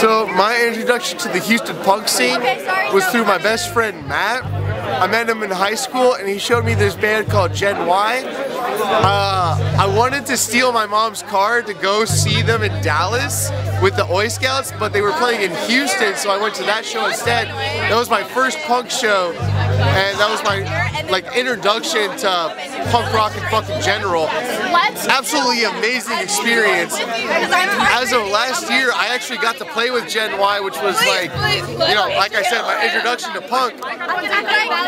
So my introduction to the Houston punk scene was through my best friend Matt. I met him in high school and he showed me this band called Gen Y. Uh, I wanted to steal my mom's car to go see them in Dallas with the Oi Scouts, but they were playing in Houston, so I went to that show instead. That was my first punk show, and that was my like introduction to punk rock and fuck in general. Absolutely amazing experience. As of last year, I actually got to play with Gen Y, which was like, you know, like I said, my introduction to punk.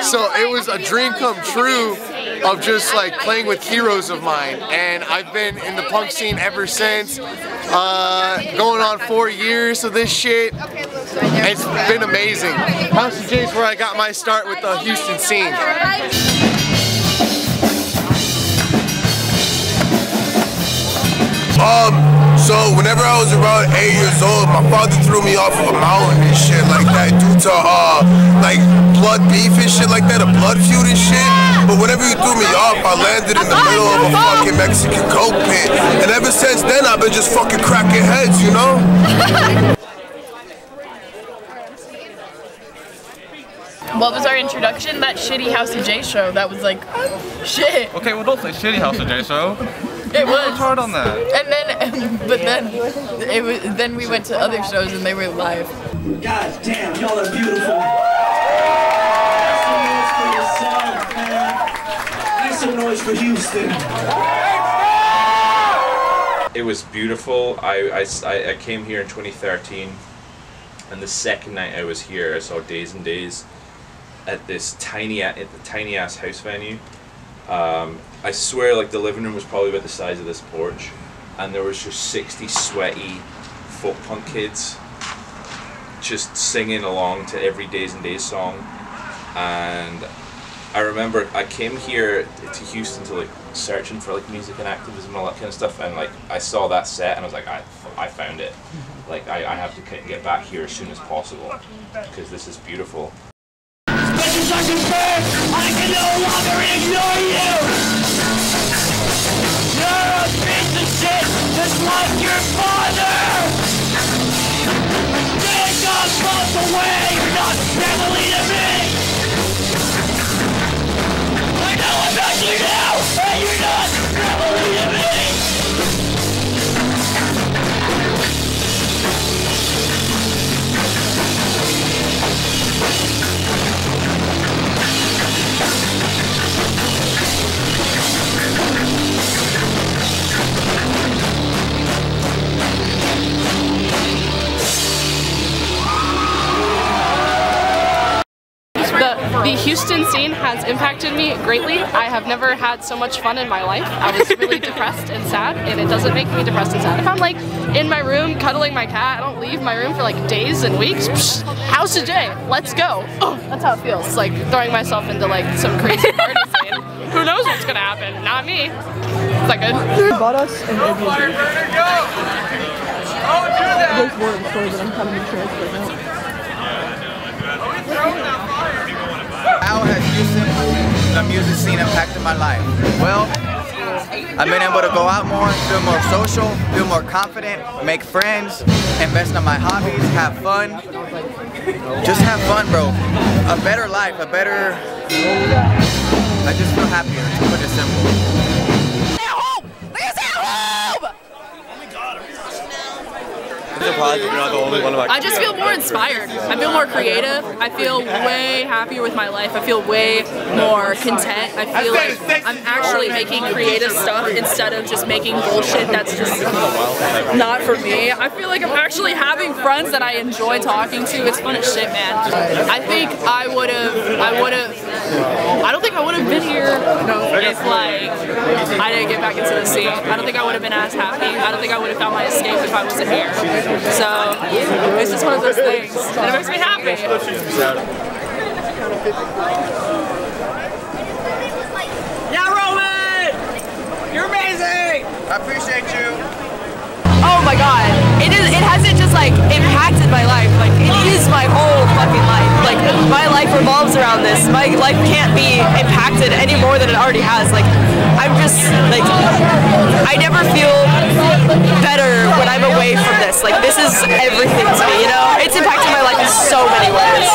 So it was a dream come true of just like playing with heroes of mine. And I've been in the punk scene ever since. Uh, going on four years of this shit. It's been amazing. House of J's where I got my start with the Houston scene. Um, so whenever I was around eight years old, my father threw me off of a mountain and shit like that due to uh like blood beef and shit like that, a blood feud and shit. But whenever you threw me off, I landed in the middle of a fucking Mexican coke pit. And ever since then I've been just fucking cracking heads, you know? What was our introduction? That shitty House of J show. That was like, shit. Okay, well don't say shitty House of J show. It was. hard on that. And then, but then, it was. Then we went to other shows and they were live. God damn, y'all are beautiful. Make some noise for Houston. It was beautiful. I, I, I came here in 2013, and the second night I was here, I saw Days and Days at this tiny at the tiny ass house venue. Um, I swear, like the living room was probably about the size of this porch, and there was just 60 sweaty folk punk kids just singing along to every Days and Days song, and I remember I came here to Houston to like searching for like music and activism and all that kind of stuff, and like I saw that set and I was like, I, I found it. Mm-hmm. Like I, I have to get back here as soon as possible because this is beautiful. I can no longer ignore you! You're a piece of shit just like your father! Take us both away! You're not family to me! The, the Houston scene has impacted me greatly. I have never had so much fun in my life. I was really depressed and sad, and it doesn't make me depressed and sad. If I'm like in my room cuddling my cat, I don't leave my room for like days and weeks. Psh, House of J, let's go. Oh, that's how it feels. It's like throwing myself into like some crazy party scene. Who knows what's gonna happen? Not me. Is that good? bought us an Airbnb. There's more of the story, but I'm kind of interested right now. Music scene, impacted my life? Well, I've been able to go out more, feel more social, feel more confident, make friends, invest in my hobbies, have fun. Just have fun, bro. A better life, a better. I just feel happier, to put it simple. I just feel more inspired. I feel more creative. I feel way happier with my life. I feel way more content. I feel like I'm actually making creative stuff instead of just making bullshit that's just not for me. I feel like I'm actually having friends that I enjoy talking to. It's fun as shit, man. I think I would have I would have I don't think I would have been here if like I didn't get back into the scene. I don't think I would have been as happy. I don't think I would have found my escape if I wasn't here. So it's just one of those things, and it makes me happy. Yeah, Roman! You're amazing! I appreciate you. Oh my god. It is it hasn't just like impacted my life. Like it is my whole fucking life. Like my life revolves around this. My life can't be impacted any more than it already has. Like I'm just like I never feel better when I'm away from this. Like this is everything to me, you know? It's impacted my life in so many ways.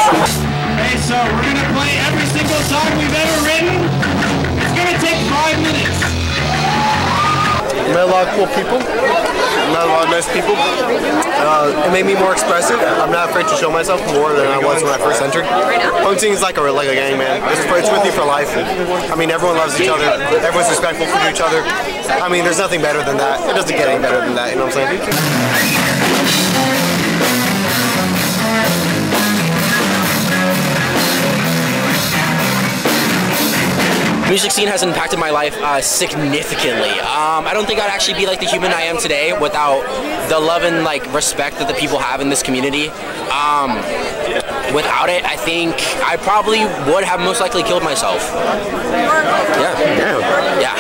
Hey, so we're gonna play every single song we've ever written. It's gonna take five minutes. Met a lot of cool people. Met a lot of nice people. Uh, it made me more expressive. I'm not afraid to show myself more than I was when I first entered. Scene is like a like a gang, man. It's, it's with you for life. I mean, everyone loves each other. Everyone's respectful for each other. I mean, there's nothing better than that. It doesn't get any better than that. You know what I'm saying? Music scene has impacted my life uh, significantly. Um, I don't think I'd actually be like the human I am today without the love and like respect that the people have in this community. Um, without it, I think I probably would have most likely killed myself. Yeah. Yeah.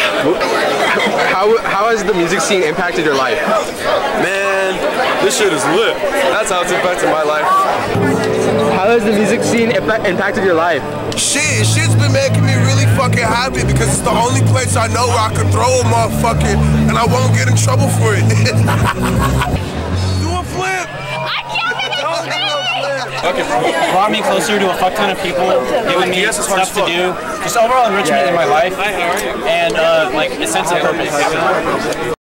How, how has the music scene impacted your life? Man, this shit is lit. That's how it's impacted my life. How has the music scene impa- impacted your life? Shit, shit's been making me really fucking happy because it's the only place I know where I can throw a motherfucker and I won't get in trouble for it. Do a flip! I can't make a flip! Fuck it, bro. Brought me closer to a fuck ton of people, giving me stuff to do, just overall enrichment in my life, and uh, like a sense of purpose.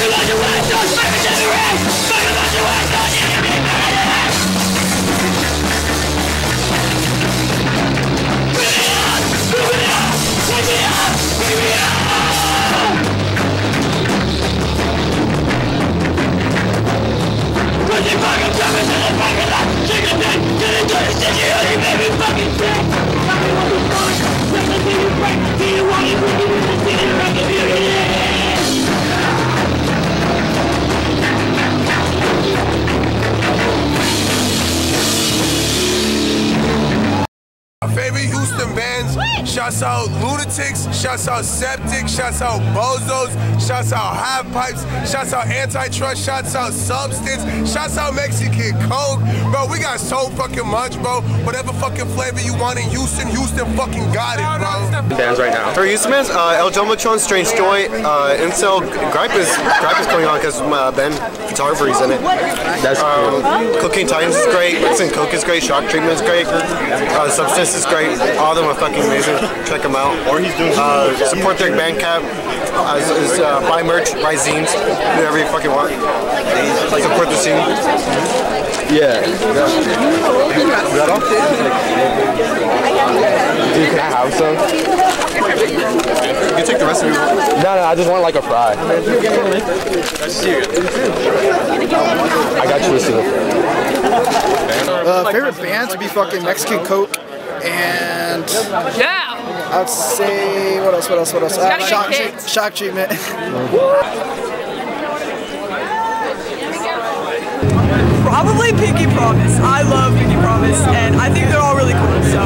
My shouts out Lunatics, shouts out Septic, shouts out Bozos, shouts out Half Pipes, shouts out Antitrust, shouts out Substance, shouts out Mexican Coke. Bro, we got so fucking much, bro. Whatever fucking flavor you want in Houston, Houston fucking got it, bro. Bands right now. For Houston bands, uh, El Jumbotron, Strange Joy, uh, Incel, Gripe is, Gripe is coming on because uh, Ben, photographer, he's in it. That's um, Cocaine Titans is great, Mexican Coke is great, Shock Treatment is great, uh, Substance is great, all of them are fucking amazing. Check them out. Or he's doing uh, support their Bandcamp, uh, is, is, uh, buy merch, buy zines, do whatever you fucking want. Support the scene. Yeah. Is that all? Dude, can I have some? You can take the rest of it. No, no, I just want like a fry. I got you a single. Uh, favorite bands would be fucking Mexican Coke and Yeah. I'd say what else? What else? What else? Uh, shock, kicked. treat- shock treatment. Probably Pinky Promise. I love Pinky Promise, and I think they're all really cool. So